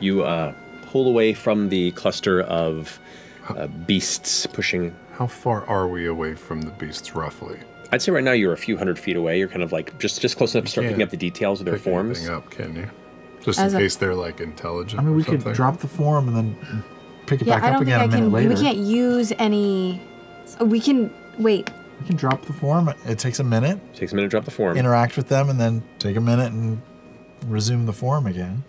You uh, pull away from the cluster of uh, beasts pushing. How far are we away from the beasts, roughly? I'd say right now you're a few hundred feet away. You're kind of like just just close enough to start picking up the details of their Pick forms. anything up, can you? Just As in a- case they're like intelligent. I mean, we or could drop the form and then pick it Yeah, back I up don't think again I a minute can. later. We can't use any. We can wait. We can drop the form. It takes a minute. Takes a minute to drop the form. Interact with them and then take a minute and resume the form again.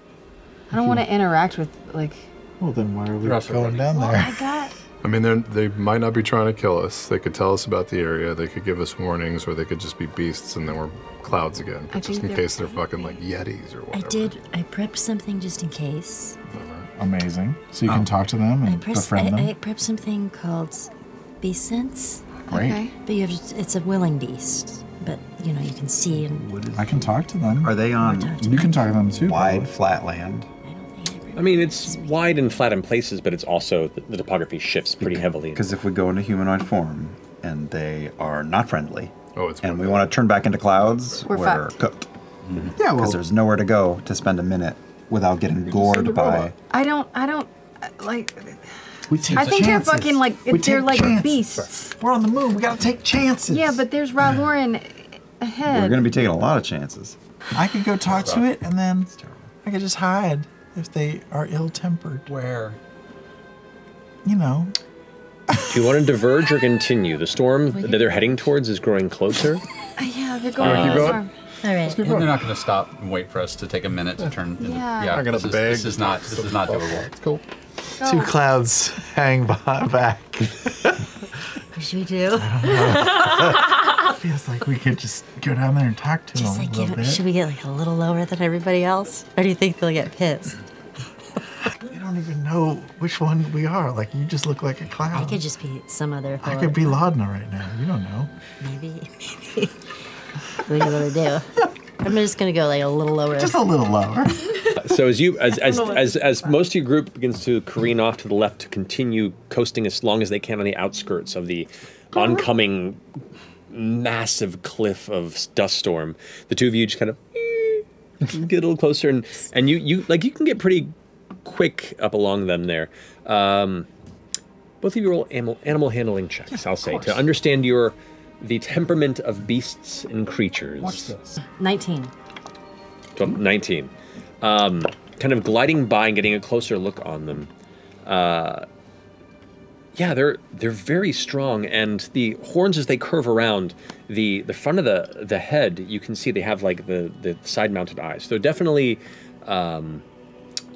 I don't want to interact with like. Well, then why are we going running. down Well, there? I got. I mean, they're, might not be trying to kill us. They could tell us about the area. They could give us warnings, or they could just be beasts and then we're clouds again. I just in they're case they're fucking like yetis or whatever. I did. I prepped something just in case. Amazing. So you can oh. talk to them I, and pressed, I, befriend them. I prepped something called Beast Sense. Great. Okay. But you have to, it's a willing beast. But you know you can see and I can talk to them. Are they on You can talk to them too. wide, probably. flat land? I mean, it's wide and flat in places, but it's also the, the topography shifts pretty heavily. Because if we go into humanoid form and they are not friendly, oh, it's and we want to turn back into clouds, We're we're, fucked. cooked. Yeah, Because well, there's nowhere to go to spend a minute without getting gored by. I don't. I don't uh, like. we take I think chances. they're fucking like We they're take like chances. beasts. We're on the moon. We gotta take chances. Yeah, but there's Raloran ahead. We're going to be taking a lot of chances. I could go talk to it and then I could just hide if they are ill-tempered. Where? You know. Do you want to diverge or continue? The storm that they're heading towards is growing closer. Uh, yeah, they're going. Uh, keep going? storm. all right. And they're not going to stop and wait for us to take a minute to turn. into- Yeah. yeah. Not gonna this is. This is not. This is not doable. It's cool. Two clouds hang behind back. What should we do? Feels like we could just go down there and talk to Just them like a little get, bit. should we get like a little lower than everybody else? Or do you think they'll get pissed? We don't even know which one we are. Like you just look like a clown. I could just be some other. I could be Laudna right now. You don't know. Maybe. maybe. what do you want to do? I'm just gonna go like a little lower. Just a little lower. So as you as as, as as most of your group begins to careen off to the left to continue coasting as long as they can on the outskirts of the oncoming massive cliff of dust storm, the two of you just kind of get a little closer and and you you like you can get pretty quick up along them there. Um, both of you roll animal, animal handling checks. I'll say to understand your the temperament of beasts and creatures. Watch this. 19. So 19. Um, kind of gliding by and getting a closer look on them. Uh, yeah, they're they're very strong, and the horns as they curve around the the front of the the head, you can see they have like the the side mounted eyes. They're definitely um,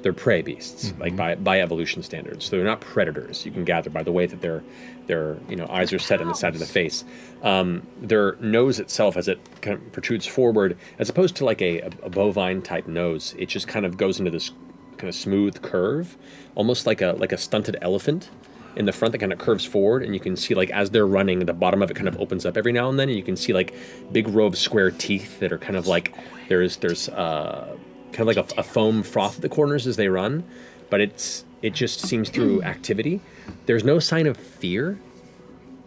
they're prey beasts, like by by evolution standards. So they're not predators. You can gather by the way that their their you know eyes are set on the side of the face. Um, their nose itself, as it kind of protrudes forward, as opposed to like a, a bovine type nose, it just kind of goes into this kind of smooth curve, almost like a like a stunted elephant in the front that kind of curves forward, and you can see like as they're running, the bottom of it kind of opens up every now and then, and you can see like big row of square teeth that are kind of like there's there's uh, kind of like a, a foam froth at the corners as they run, but it's it just seems through activity. There's no sign of fear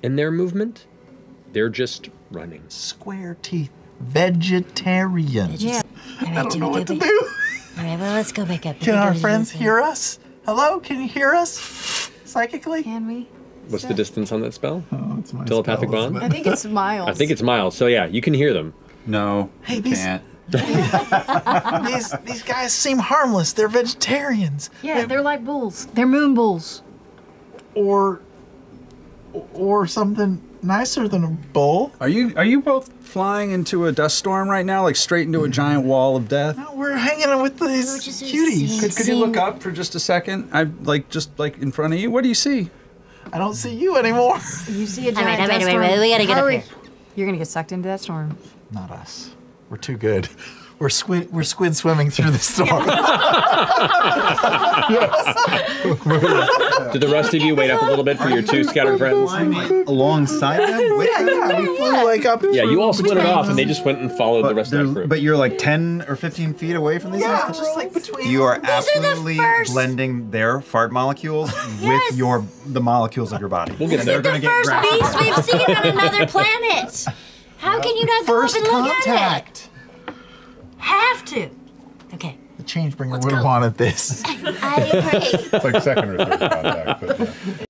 in their movement. They're just running. Square teeth. Vegetarian. Yeah. All right, I don't know what to do. All right, well, let's go back up. Can our friends hear us? Hello? Can you hear us? Psychically? Can we? What's the distance on that spell? Oh, it's my Telepathic spell, isn't bond? I think it's miles. I think it's miles. So yeah, you can hear them. No. Hey, you these- can't. these these guys seem harmless. They're vegetarians. Yeah, they're like bulls. They're moon bulls. Or or something nicer than a bull. Are you are you both flying into a dust storm right now, like straight into a giant wall of death? No, we're hanging with these cuties. Could, could you look up for just a second? I like just like in front of you. What do you see? I don't see you anymore. You see a All right, giant all right, dust all right, storm. we gotta get up here. You're gonna get sucked into that storm. Not us. We're too good. We're squid. We're squid swimming through the storm. Did the rest of you wait up a little bit for your two scattered friends? Alongside them? With them? yeah, we flew like up. Yeah, you all split it off, and they just went and followed the rest of that they're- group. but you're like 10 or 15 feet away from these Yeah, guys? just like between. You are are the absolutely blending their fart molecules Yes. with your the molecules of your body. We'll get there. they're The gonna first get beast we've seen on another planet. How can you not go first up and look at contact. it? Have to. Okay. The change bringer would have wanted this. It's like second or third contact. But yeah.